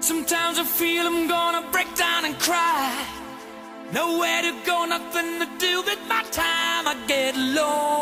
Sometimes I feel I'm gonna break down and cry. Nowhere to go, nothing to do with my time. I get alone